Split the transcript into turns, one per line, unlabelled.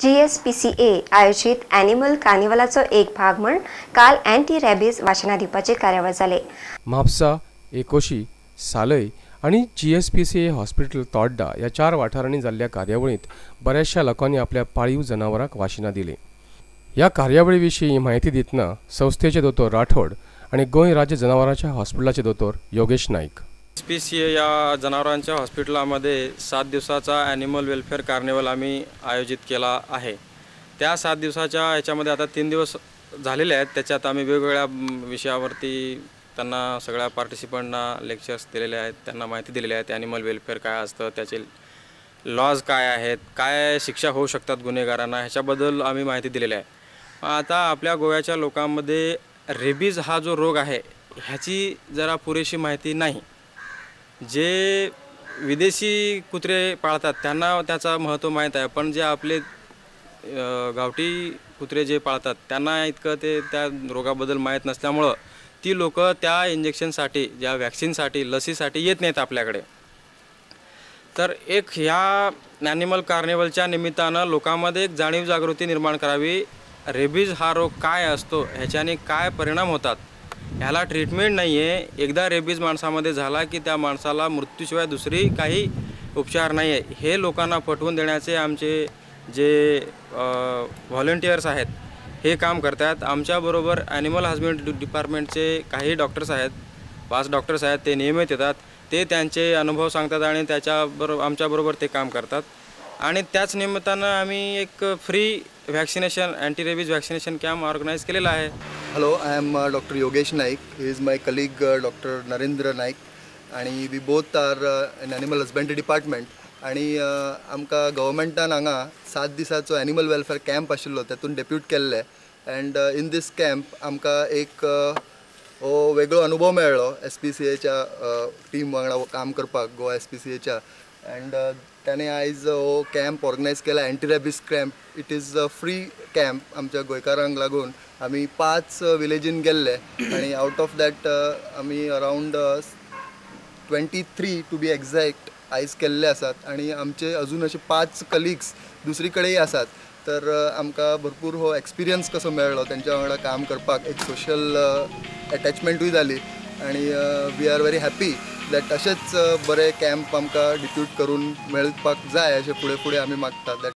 G S P C A आयोजित animal कार्निवलाचो एक भाग म्हण काल अँटी रॅबीज वाचनाधिपाचे कार्यावळ जाले
म्हापसा एकोशी सालय आणि G S P C A hospital Todda या चार वाठारांनी जाल्ल्या कार्यावळींत बऱ्याचशा लोकांनी आपल्या पाळीव जनावरांक वाशिनां दिली. ह्या कार्यावळी विशीं माहिती दितना संस्थेचे दोतोर राठोड आणि गोंय राज्य जनावरांच्या हॉस्पिटलाचे दोतोर Yogesh Naik.
P C A या जनावरांच्या हॉस्पिटलामध्ये सात दिवसाचा ॲनिमल वेलफेअर कार्निवल आम्ही आयोजित केला आहे. त्या सात दिवसाच्या याच्यामध्ये आता तीन दिवस झालेले आहेत. त्याच्यात आम्ही वेगवेगळ्या विषयावरती त्यांना सगळ्या पार्टिसिपंटना लेक्चर्स दिलेले आहेत. त्यांना माहिती दिलेली आहे. ॲनिमल वेलफेअर काय असतं त्याचे लॉज काय आहेत काय शिक्षा होऊ शकतात गुन्हेगारांना ह्याच्याबद्दल आम्ही माहिती दिलेली आहे. आता आपल्या गोव्याच्या लोकांमध्ये रेबीज हा जो रोग आहे ह्याची जरा पुरेशी माहिती नाही. जे विदेशी कुत्रे पाळतात त्यांना त्याचा महत्त्व माहीत आहे. पण जे आपले गावठी कुत्रे जे पाळतात त्यांना इतकं ते त्या रोगाबद्दल माहीत नसल्यामुळं ती लोक त्या इंजेक्शनसाठी ज्या वॅक्सिनसाठी लसीसाठी येत नाहीत आपल्याकडे. तर एक ह्या ॲनिमल कार्निवलच्या निमित्तानं लोकांमध्ये एक जाणीव जागृती निर्माण करावी. रेबीज हा रोग काय असतो ह्याच्याने काय परिणाम होतात? ह्याला ट्रीटमेंट नाही आहे एकदा रेबीज माणसामध्ये झाला की त्या माणसाला मृत्यूशिवाय दुसरी काही उपचार नाही आहे हे लोकांना पटवून देण्याचे आमचे जे व्हॉलेंटियर्स आहेत हे काम करतात. आमच्याबरोबर ॲनिमल हजबंड डिपार्टमेंटचे काही डॉक्टर्स आहेत पाच डॉक्टर्स आहेत ते नियमित येतात. ते त्यांचे अनुभव सांगतात आणि त्याच्याबरोबर आमच्याबरोबर ते काम करतात. आणि त्याच निमित्तानं आम्ही एक free vaccination anti rabies vaccination camp organise केलेला आहे.
Hello I am doctor Yogesh Naik he is my colleague doctor Narendra Naik आणि we both are in animal husbandry department आणि आमकां गव्हर्मेंटान हांगा सात दिसाचो एनिमल वेलफेअर कॅम्प आशिल्लो तातूंत डेप्यूट केल्ले. अँड इन दीस कॅम्प आमकां एक uh, हो वेगळो अनुभव मेळ्ळो एस पी सी एच्या टीम वांगडा काम करपाक गोवा एस पी सी एच्या अँड uh, त्याने आयज uh, हो कॅम्प ऑर्गनायज केला anti rabies camp it is a free camp आमच्या गोंयकारांक लागून. आमी पांच विलेजीन गेल्ले. आणि आउट ऑफ दॅट आमी around twenty three to be exact आयज केल्ले आसात. आणि आमचे अजून असे पांच कलिग्स दुसरी कडेनय आसात. तर uh, आमकां भरपूर हो एक्सपिरियन्स कसो मेळ्ळो तेंच्या वांगडा काम करपाक. एक सोशल एटॅचमेंटूय जाली. आणि we are very happy that अशेच बरे कॅम्प आमकां डिप्यूट करून मेळपाक जाय अशें फुडें फुडें आमी मागतात.